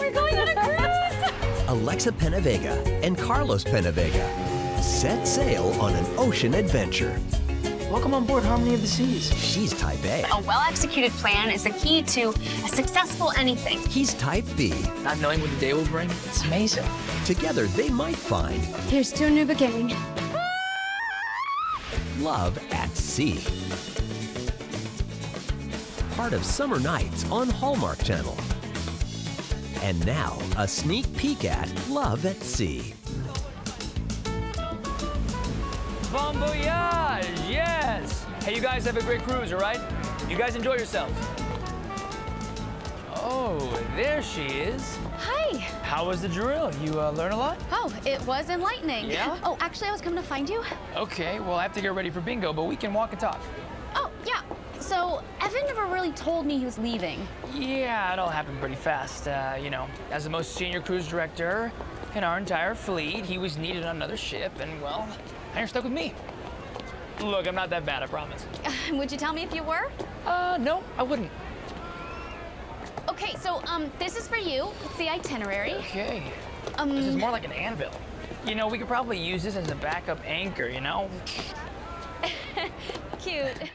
Alexa Penavega and Carlos Penavega set sail on an ocean adventure. Welcome on board Harmony of the Seas. She's type A. A well executed plan is the key to a successful anything. He's type B. Not knowing what the day will bring, it's amazing. Together, they might find Here's to a new beginning. love at sea. Part of Summer Nights on Hallmark Channel. And now, a sneak peek at Love at Sea. Bon voyage, yes. Hey, you guys have a great cruise, all right? You guys enjoy yourselves. Oh, there she is. Hi. How was the drill? You uh, learn a lot? Oh, it was enlightening. Yeah? Oh, actually, I was coming to find you. Okay, well, I have to get ready for bingo, but we can walk and talk. So, Evan never really told me he was leaving. Yeah, it all happened pretty fast. Uh, you know, as the most senior cruise director in our entire fleet, he was needed on another ship, and well, now you're stuck with me. Look, I'm not that bad, I promise. Would you tell me if you were? Uh, no, I wouldn't. Okay, so, um, this is for you. It's the itinerary. Okay. Um, This is more like an anvil. You know, we could probably use this as a backup anchor, you know? cute.